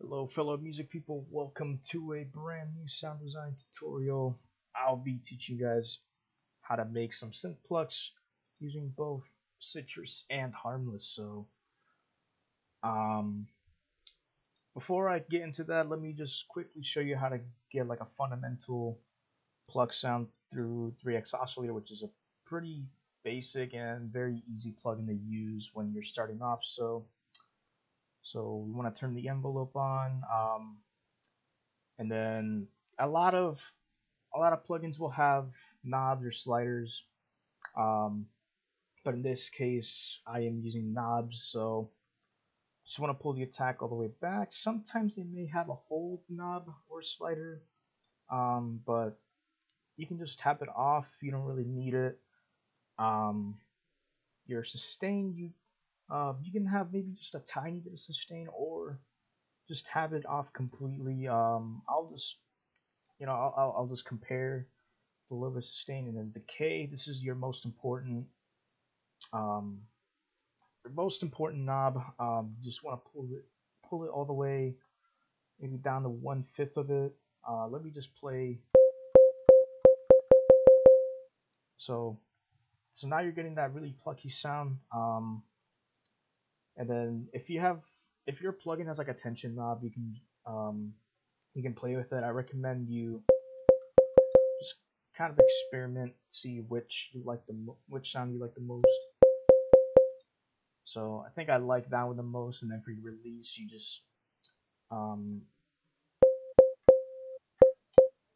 Hello fellow music people, welcome to a brand new sound design tutorial. I'll be teaching you guys how to make some synth plucks using both Sytrus and Harmless. So um, before I get into that, let me just quickly show you how to get like a fundamental pluck sound through 3x oscillator, which is a pretty basic and very easy plugin to use when you're starting off. So so we want to turn the envelope on. Um, and then a lot of a lot of plugins will have knobs or sliders. Um, but in this case, I am using knobs, so just want to pull the attack all the way back. Sometimes they may have a hold knob or slider, um, but you can just tap it off. You don't really need it. Um, your sustain, you um, you can have maybe just a tiny bit of sustain or just have it off completely. Um, I'll just, you know, I'll, I'll, I'll just compare the little bit of sustain and then decay. This is your most important, um, your most important knob. Um, you just want to pull it, pull it all the way, maybe down to one fifth of it. Uh, let me just play. So, so now you're getting that really plucky sound. Um, and then if you have if your plugin has like a tension knob, you can um, you can play with it. I recommend you just kind of experiment, see which you like the which sound you like the most. So I think I like that one the most, and then for your release, you just um,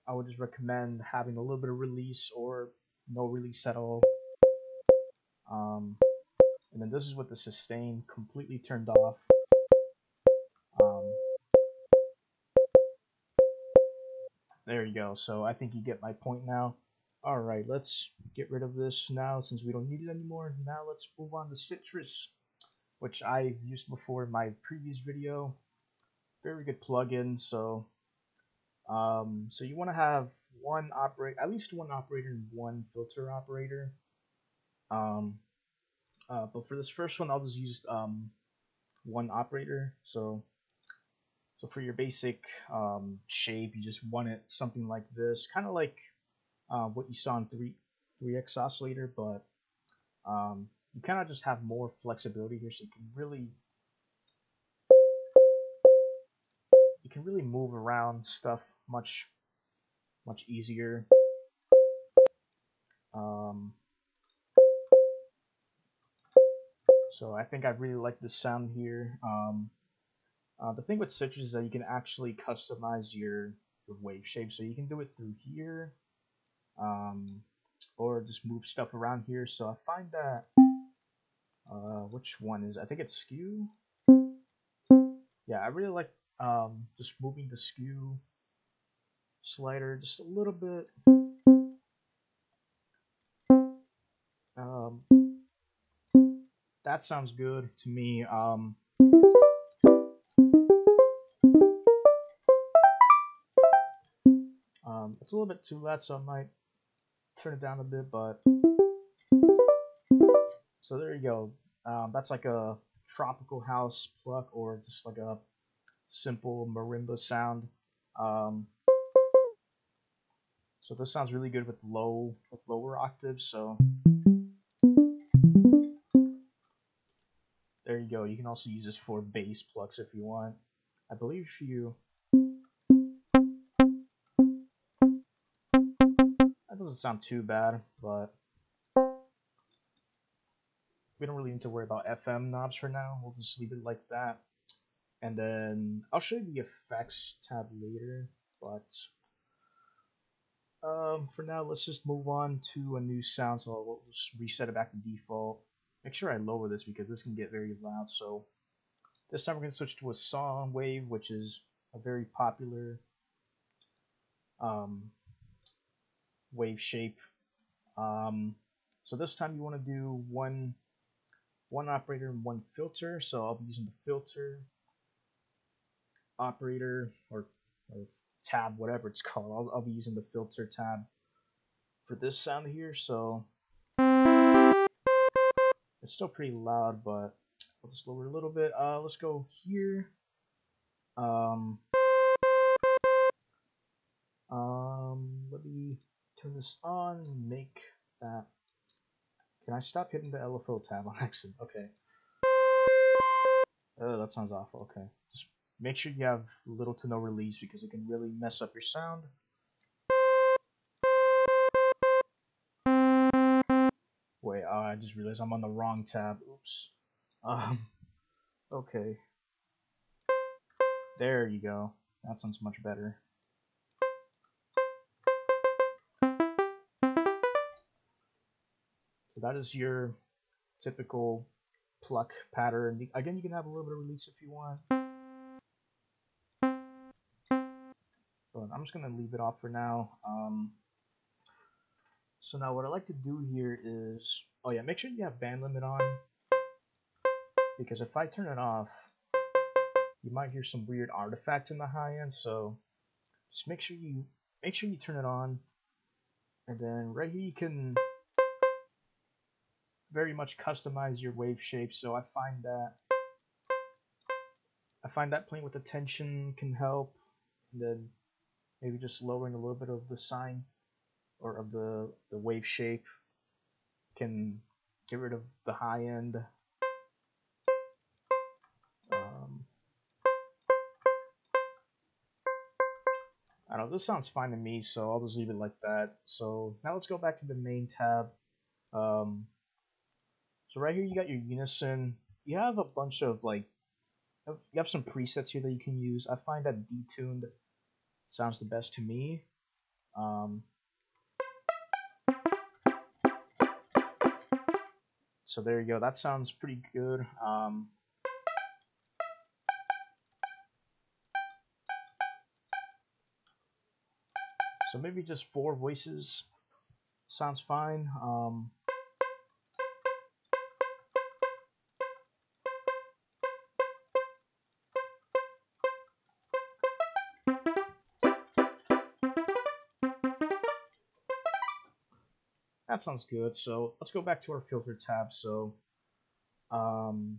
I would just recommend having a little bit of release or no release at all. Um, and then this is with the sustain completely turned off. Um, there you go. So I think you get my point now. All right, let's get rid of this now since we don't need it anymore. Now let's move on to Sytrus, which I've used before in my previous video. Very good plugin. So, um, so you want to have one operator, at least one operator and one filter operator. Um, uh, but for this first one, I'll just use um, one operator. So, so for your basic um, shape, you just want it something like this, kind of like uh, what you saw in three 3x oscillator, but um, you kind of just have more flexibility here, so you can really you can really move around stuff much much easier. Um, So I think I really like the sound here. Um, uh, the thing with Sytrus is that you can actually customize your, your wave shape. So you can do it through here um, or just move stuff around here. So I find that, uh, which one is, I think it's skew. Yeah, I really like um, just moving the skew slider just a little bit. That sounds good to me. Um, um, it's a little bit too loud, so I might turn it down a bit, but so there you go. Um, that's like a tropical house pluck or just like a simple marimba sound. Um, so this sounds really good with low with lower octaves. So. There you go. You can also use this for bass plucks if you want. I believe if you... That doesn't sound too bad, but we don't really need to worry about FM knobs for now. We'll just leave it like that. And then I'll show you the effects tab later, but um, for now, let's just move on to a new sound. So we'll just reset it back to default make sure I lower this because this can get very loud. So this time we're going to switch to a song wave, which is a very popular um, wave shape. Um, so this time you want to do one one operator and one filter. So I'll be using the filter operator or, or tab, whatever it's called. I'll, I'll be using the filter tab for this sound here. So it's still pretty loud, but I'll just lower a little bit. Uh, let's go here. Um, um, let me turn this on, make that. Can I stop hitting the LFO tab on accident? Okay. Oh, that sounds awful. Okay. Just make sure you have little to no release because it can really mess up your sound. Oh, I just realized I'm on the wrong tab. Oops. Um, okay. There you go. That sounds much better. So that is your typical pluck pattern. Again, you can have a little bit of release if you want. But I'm just going to leave it off for now. Um, so now what I like to do here is, oh yeah, make sure you have band limit on. Because if I turn it off, you might hear some weird artifacts in the high end. So just make sure you make sure you turn it on. And then right here you can very much customize your wave shape. So I find that I find that playing with the tension can help, and then maybe just lowering a little bit of the sign or of the the wave shape can get rid of the high end. Um, I don't know, this sounds fine to me, so I'll just leave it like that. So now let's go back to the main tab. Um, so right here you got your unison. You have a bunch of like, you have some presets here that you can use. I find that detuned sounds the best to me. Um, so there you go. That sounds pretty good. Um, so maybe just four voices sounds fine. Um, That sounds good. So let's go back to our filter tab. So, um,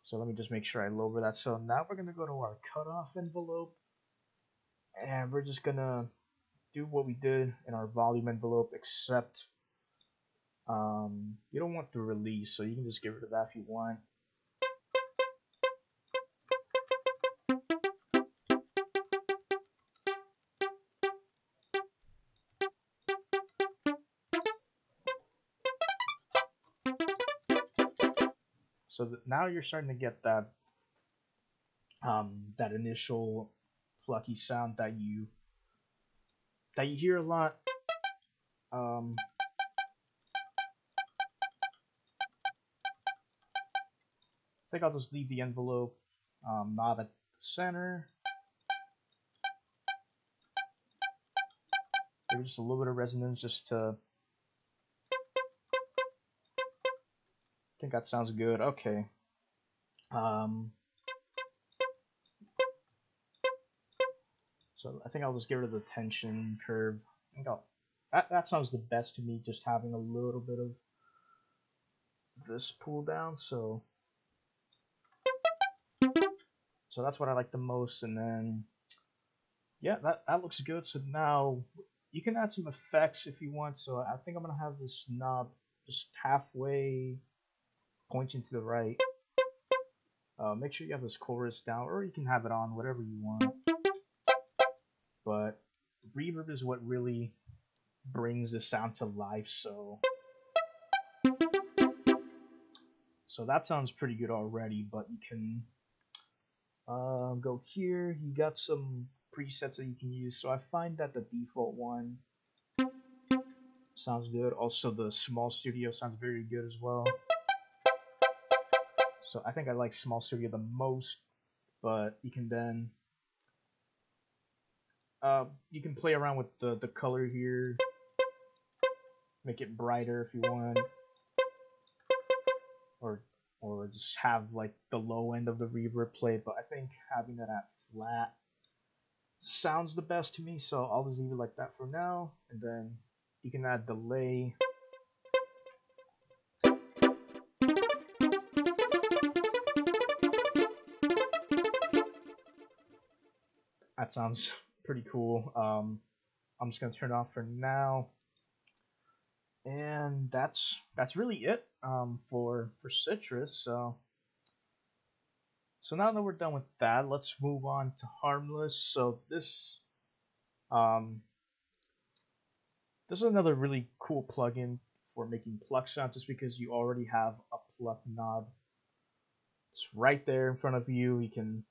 so let me just make sure I lower that. So now we're gonna go to our cutoff envelope, and we're just gonna do what we did in our volume envelope, except um, you don't want the release, so you can just get rid of that if you want. So now you're starting to get that um, that initial plucky sound that you that you hear a lot. Um, I think I'll just leave the envelope um, knob at the center. Maybe just a little bit of resonance just to think that sounds good. Okay. Um, so I think I'll just get rid of the tension curve. I think I'll, that, that sounds the best to me, just having a little bit of this pull down. So, so that's what I like the most. And then, yeah, that, that looks good. So now you can add some effects if you want. So I think I'm going to have this knob just halfway pointing to the right. Uh, make sure you have this chorus down, or you can have it on, whatever you want. But reverb is what really brings the sound to life, so... So that sounds pretty good already, but you can uh, go here. You got some presets that you can use. So I find that the default one sounds good. Also, the small studio sounds very good as well. So I think I like small studio the most, but you can then uh, you can play around with the, the color here, make it brighter if you want, or or just have like the low end of the reverb play. But I think having that at flat sounds the best to me, so I'll just leave it like that for now, and then you can add delay. That sounds pretty cool. Um, I'm just gonna turn it off for now. And that's that's really it um, for for Sytrus. So so now that we're done with that, let's move on to harmless. So this um, this is another really cool plugin for making pluck sound just because you already have a pluck knob. It's right there in front of you. You can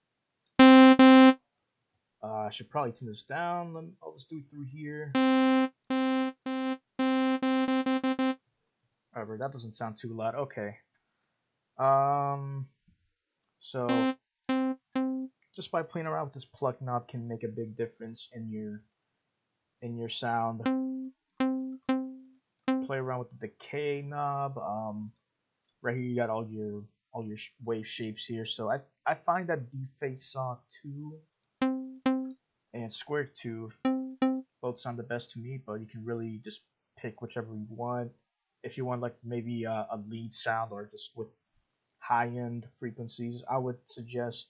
uh, I should probably turn this down. Me, I'll just do it through here. However, that doesn't sound too loud. Okay. Um, so just by playing around with this pluck knob can make a big difference in your in your sound. Play around with the decay knob. Um, right here you got all your all your wave shapes here. So I I find that D-Face Saw 2 and Square Tooth both sound the best to me, but you can really just pick whichever you want. If you want like maybe a, a lead sound or just with high end frequencies, I would suggest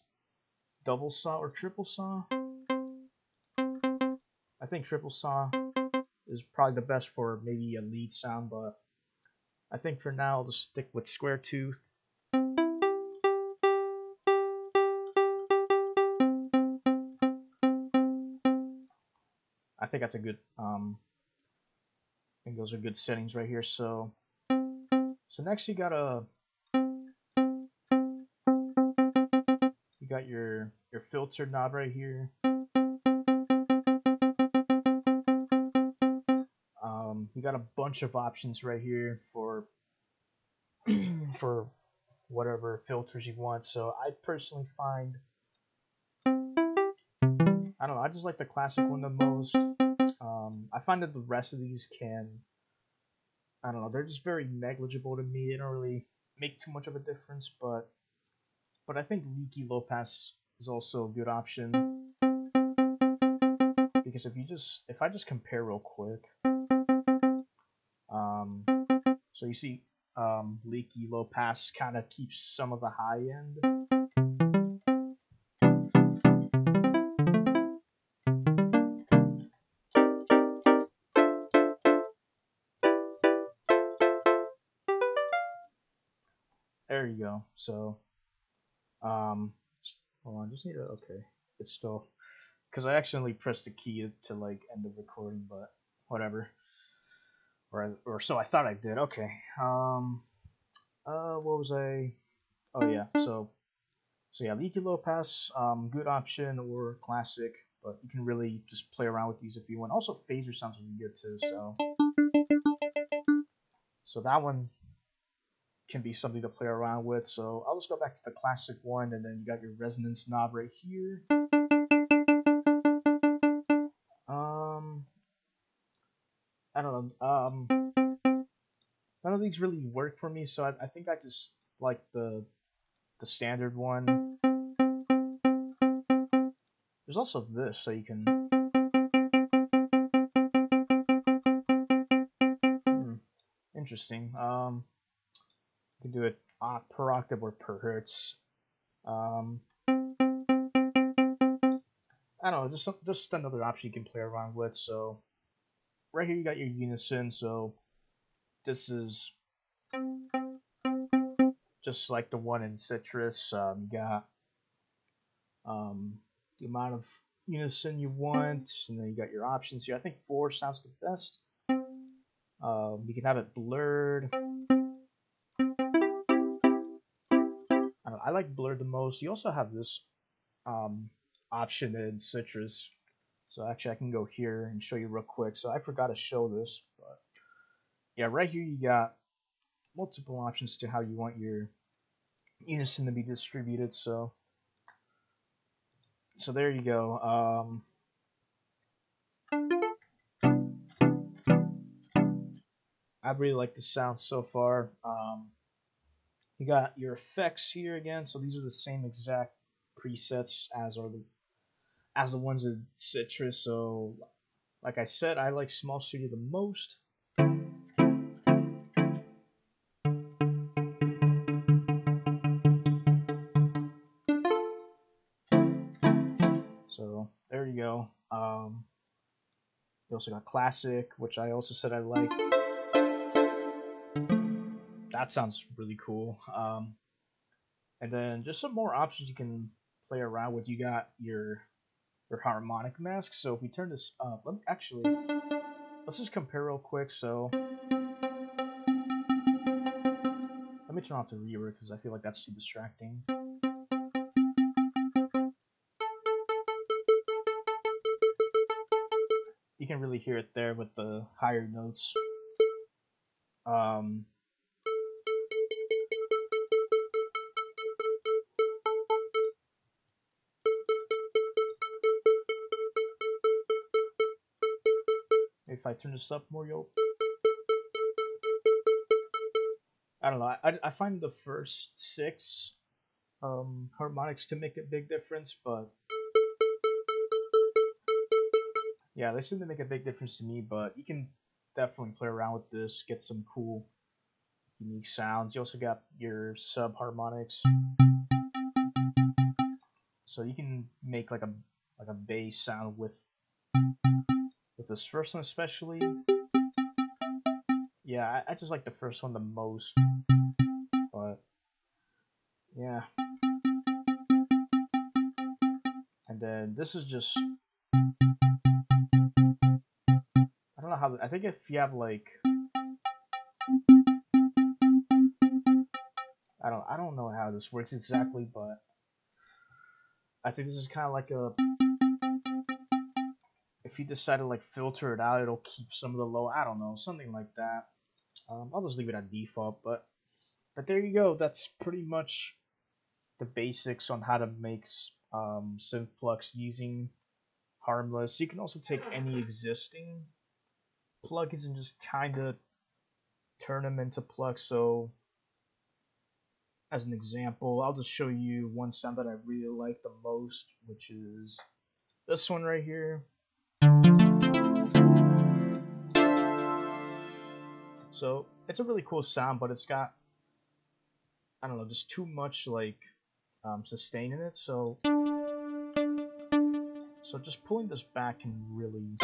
double saw or triple saw. I think triple saw is probably the best for maybe a lead sound, but I think for now I'll just stick with square tooth. I think that's a good um I think those are good settings right here. So so next you got a, you got your your filter knob right here. Um, you got a bunch of options right here for for whatever filters you want. So I personally find I don't know. I just like the classic one the most. Um, I find that the rest of these can, I don't know, they're just very negligible to me. They don't really make too much of a difference, but but I think leaky low pass is also a good option because if you just if I just compare real quick, um, so you see, um, leaky low pass kind of keeps some of the high end There you go. So, um, hold on, just need to, okay. It's still, because I accidentally pressed the key to, like, end the recording, but whatever. Or, or so I thought I did. Okay. Um, uh, what was I? Oh, yeah. So, so yeah, leaky low pass, um, good option or classic, but you can really just play around with these if you want. Also, phaser sounds really good too, so. So that one can be something to play around with. So I'll just go back to the classic one, and then you got your resonance knob right here. Um, I don't know. Um, none of these really work for me, so I, I think I just like the the standard one. There's also this, so you can. Hmm, interesting. Um, you can do it uh, per octave or per hertz. Um, I don't know, just just another option you can play around with. So right here you got your unison. So this is just like the one in Sytrus. Um, you got um, the amount of unison you want, and then you got your options here. I think four sounds the best. Um, you can have it blurred. I like Blur the most. You also have this um, option in Sytrus. So actually I can go here and show you real quick. So I forgot to show this, but yeah, right here you got multiple options to how you want your unison to be distributed. So so there you go. Um, I really like the sound so far. Um, you got your effects here again. So these are the same exact presets as are the as the ones in Sytrus. So like I said, I like Small Studio the most. So there you go. Um, you also got classic, which I also said I like. That sounds really cool. Um, and then just some more options you can play around with. You got your your harmonic mask. So if we turn this up, let me actually let's just compare real quick. So let me turn off the reverb because I feel like that's too distracting. You can really hear it there with the higher notes. Um, I turn this up more, you'll. I don't know. I, I find the first six um, harmonics to make a big difference, but yeah, they seem to make a big difference to me. But you can definitely play around with this, get some cool, unique sounds. You also got your sub harmonics, so you can make like a like a bass sound with this first one especially. Yeah, I, I just like the first one the most. But yeah. And then this is just I don't know how I think if you have like I don't I don't know how this works exactly, but I think this is kind of like a if you decide to like filter it out, it'll keep some of the low. I don't know, something like that. Um, I'll just leave it at default, but but there you go. That's pretty much the basics on how to make um, synth plucks using Harmless. You can also take any existing plugins and just kind of turn them into plucks. So, as an example, I'll just show you one sound that I really like the most, which is this one right here. So it's a really cool sound, but it's got I don't know, just too much like um, sustain in it. So so just pulling this back can really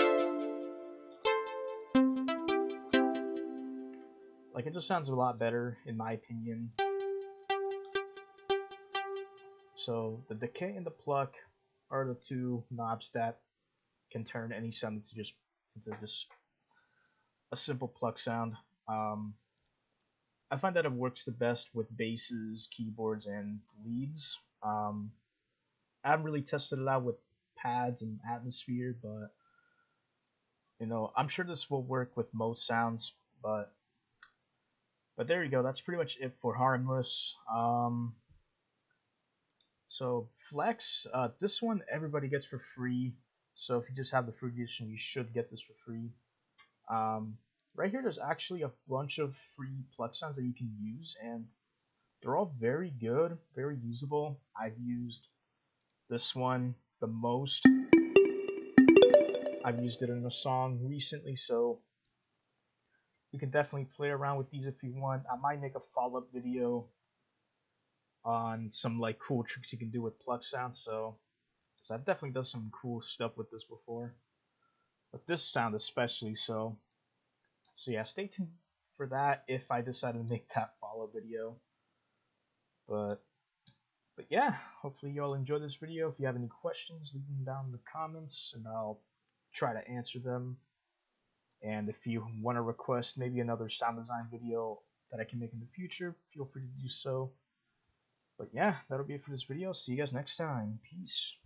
like it just sounds a lot better in my opinion. So the decay and the pluck are the two knobs that can turn any sound into just into just a simple pluck sound. Um, I find that it works the best with basses, keyboards, and leads. Um, I haven't really tested it out with pads and atmosphere, but you know, I'm sure this will work with most sounds. But but there you go. That's pretty much it for Harmless. Um, so Flex, uh, this one everybody gets for free. So if you just have the free edition, you should get this for free. Um, right here there's actually a bunch of free plug sounds that you can use and they're all very good very usable. I've used this one the most. I've used it in a song recently so you can definitely play around with these if you want. I might make a follow-up video on some like cool tricks you can do with plug sounds so because i've definitely done some cool stuff with this before but this sound especially so so yeah, stay tuned for that if I decide to make that follow video. But but yeah, hopefully you all enjoyed this video. If you have any questions, leave them down in the comments and I'll try to answer them. And if you want to request maybe another sound design video that I can make in the future, feel free to do so. But yeah, that'll be it for this video. See you guys next time. Peace.